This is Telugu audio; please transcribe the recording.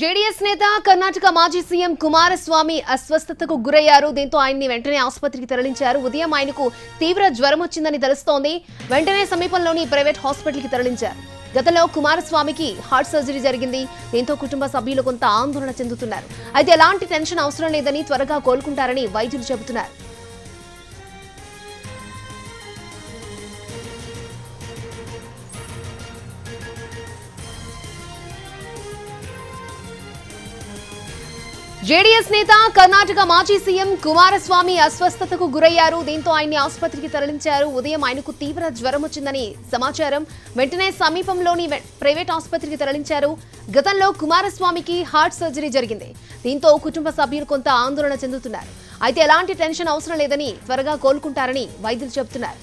జేడీఎస్ నేత కర్ణాటక మాజీ సీఎం కుమారస్వామి అస్వస్థతకు గురయ్యారు. దీంతో ఆయన్ని వెంటనే ఆసుపత్రికి తరలించారు. ఉదయం ఆయనకు తీవ్ర జ్వరం వచ్చిందని తెలుస్తోంది. వెంటనే సమీపంలోని ప్రైవేట్ హాస్పిటల్కి తరలించారు. గతంలో కుమారస్వామికి హార్ట్ సర్జరీ జరిగింది. దీంతో కుటుంబ సభ్యులు కొంత ఆందోళన చెందుతున్నారు. అయితే ఎలాంటి టెన్షన్ అవసరం లేదని త్వరగా కోలుకుంటారని వైద్యులు చెబుతున్నారు. జేడీఎస్ నేత కర్ణాటక మాజీ సీఎం కుమారస్వామి అస్వస్థతకు గురయ్యారు. దీంతో ఆయన్ని ఆసుపత్రికి తరలించారు. ఉదయం ఆయనకు తీవ్ర జ్వరం వచ్చిందని సమాచారం. వెంటనే సమీపంలోని ప్రైవేట్ ఆసుపత్రికి తరలించారు. గతంలో కుమారస్వామికి హార్ట్ సర్జరీ జరిగింది. దీంతో కుటుంబ సభ్యులు కొంత ఆందోళన చెందుతున్నారు. అయితే ఎలాంటి టెన్షన్ అవసరం లేదని త్వరగా కోలుకుంటారని వైద్యులు చెబుతున్నారు.